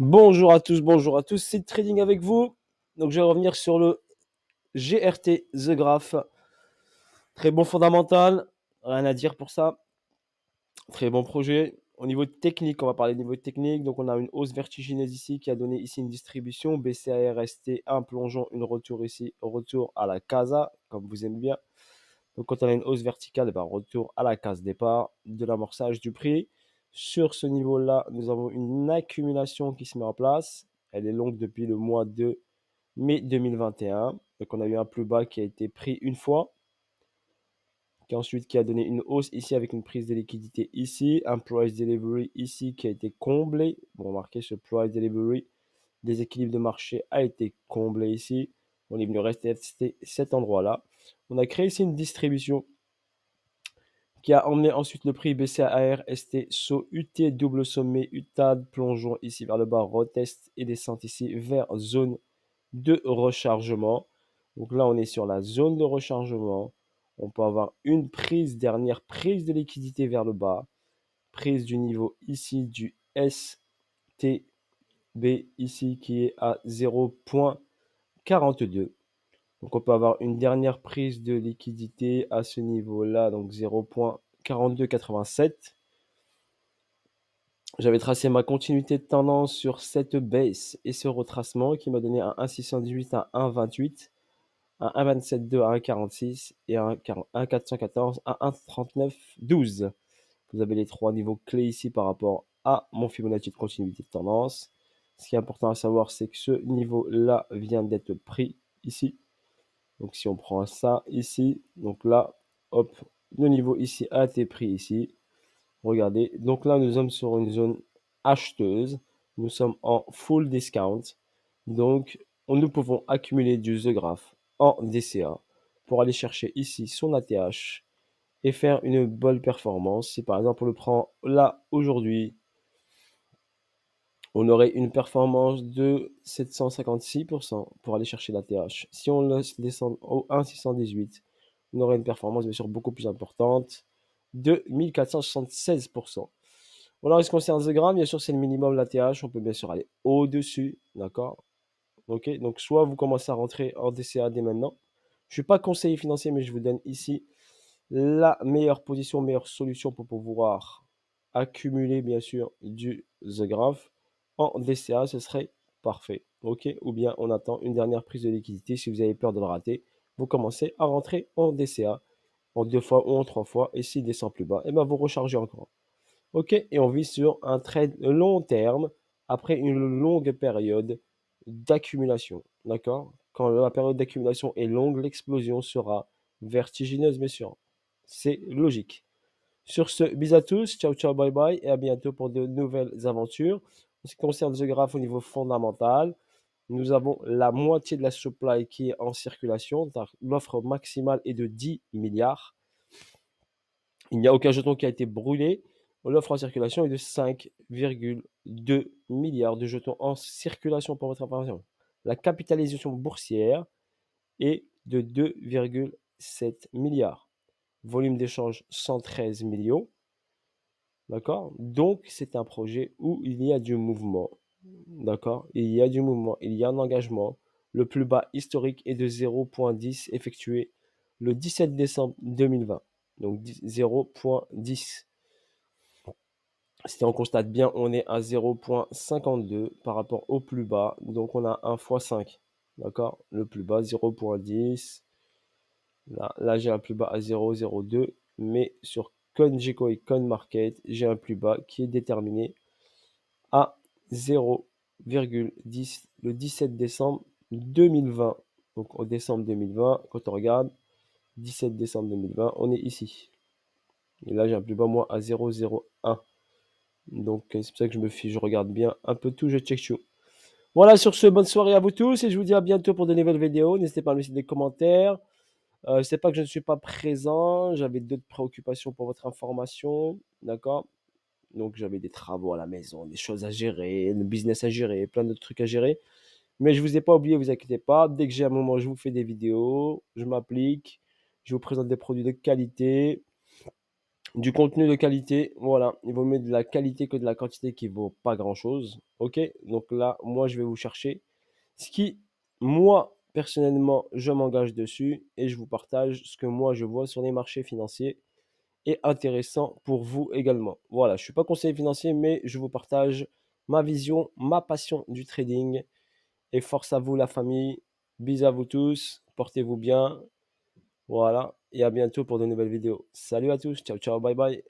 Bonjour à tous, bonjour à tous, c'est Trading avec vous. Donc je vais revenir sur le GRT The Graph. Très bon fondamental, rien à dire pour ça. Très bon projet. Au niveau technique, on va parler niveau technique. Donc on a une hausse vertigineuse ici qui a donné ici une distribution. BCARST, un plongeon, une retour ici, retour à la casa, comme vous aimez bien. Donc quand on a une hausse verticale, ben, retour à la case départ de l'amorçage du prix. Sur ce niveau-là, nous avons une accumulation qui se met en place. Elle est longue depuis le mois de mai 2021. Donc on a eu un plus bas qui a été pris une fois, qui ensuite qui a donné une hausse ici avec une prise de liquidité ici, un price delivery ici qui a été comblé. Bon, remarquez ce price delivery, déséquilibre de marché a été comblé ici. On est venu rester cet endroit-là. On a créé ici une distribution qui a emmené ensuite le prix BCAR, ST, SO, UT, double sommet, UTAD, plongeon ici vers le bas, retest et descente ici vers zone de rechargement. Donc là, on est sur la zone de rechargement. On peut avoir une prise, dernière prise de liquidité vers le bas. Prise du niveau ici du STB ici qui est à 0.42. Donc on peut avoir une dernière prise de liquidité à ce niveau-là, donc 0.4287. J'avais tracé ma continuité de tendance sur cette baisse et ce retracement qui m'a donné un 1,618 à 1,28, un 1,27,2 à 1,46 et un 1,414 à 1,39,12. Vous avez les trois niveaux clés ici par rapport à mon Fibonacci de continuité de tendance. Ce qui est important à savoir, c'est que ce niveau-là vient d'être pris ici donc si on prend ça ici, donc là, hop, le niveau ici a été pris ici. Regardez, donc là nous sommes sur une zone acheteuse. Nous sommes en full discount. Donc nous pouvons accumuler du The Graph en DCA pour aller chercher ici son ATH et faire une bonne performance. Si par exemple on le prend là aujourd'hui, on aurait une performance de 756% pour aller chercher la TH. Si on laisse descendre au 1,618, on aurait une performance bien sûr beaucoup plus importante de 1476%. Voilà, en ce qui concerne The Gram, bien sûr, c'est le minimum la TH. On peut bien sûr aller au-dessus. D'accord? Ok, donc soit vous commencez à rentrer en DCA dès maintenant. Je ne suis pas conseiller financier, mais je vous donne ici la meilleure position, meilleure solution pour pouvoir accumuler, bien sûr, du The Graph en DCA, ce serait parfait. OK Ou bien on attend une dernière prise de liquidité. Si vous avez peur de le rater, vous commencez à rentrer en DCA en deux fois ou en trois fois. Et s'il descend plus bas, et eh ben vous rechargez encore. OK Et on vit sur un trade long terme après une longue période d'accumulation. D'accord? Quand la période d'accumulation est longue, l'explosion sera vertigineuse, mais sûr. C'est logique. Sur ce, bis à tous, ciao ciao, bye bye et à bientôt pour de nouvelles aventures. Ce qui concerne The Graph au niveau fondamental, nous avons la moitié de la supply qui est en circulation. L'offre maximale est de 10 milliards. Il n'y a aucun jeton qui a été brûlé. L'offre en circulation est de 5,2 milliards de jetons en circulation pour votre information. La capitalisation boursière est de 2,7 milliards. Volume d'échange 113 millions. D'accord? Donc, c'est un projet où il y a du mouvement. D'accord? Il y a du mouvement, il y a un engagement. Le plus bas historique est de 0.10 effectué le 17 décembre 2020. Donc 0.10. Si on constate bien, on est à 0.52 par rapport au plus bas. Donc on a 1 x 5. D'accord? Le plus bas 0.10. Là, là j'ai un plus bas à 0.02. Mais sur CoinGecko et CoinMarket, j'ai un plus bas qui est déterminé à 0,10 le 17 décembre 2020. Donc au décembre 2020, quand on regarde, 17 décembre 2020, on est ici. Et là, j'ai un plus bas, moi, à 0,01. Donc c'est pour ça que je me fie, je regarde bien un peu tout, je check tout. Voilà, sur ce, bonne soirée à vous tous et je vous dis à bientôt pour de nouvelles vidéos. N'hésitez pas à me laisser des commentaires. Euh, c'est pas que je ne suis pas présent, j'avais d'autres préoccupations pour votre information, d'accord? Donc j'avais des travaux à la maison, des choses à gérer, le business à gérer, plein d'autres trucs à gérer. Mais je vous ai pas oublié, vous inquiétez pas. Dès que j'ai un moment, je vous fais des vidéos, je m'applique, je vous présente des produits de qualité. du contenu de qualité. Voilà, il vaut mieux de la qualité que de la quantité qui vaut pas grand-chose. Ok, donc là, moi, je vais vous chercher ce qui, moi, personnellement, je m'engage dessus et je vous partage ce que moi, je vois sur les marchés financiers et intéressant pour vous également. Voilà, je ne suis pas conseiller financier, mais je vous partage ma vision, ma passion du trading. Et force à vous la famille. Bisous à vous tous. Portez-vous bien. Voilà. Et à bientôt pour de nouvelles vidéos. Salut à tous. Ciao, ciao. Bye bye.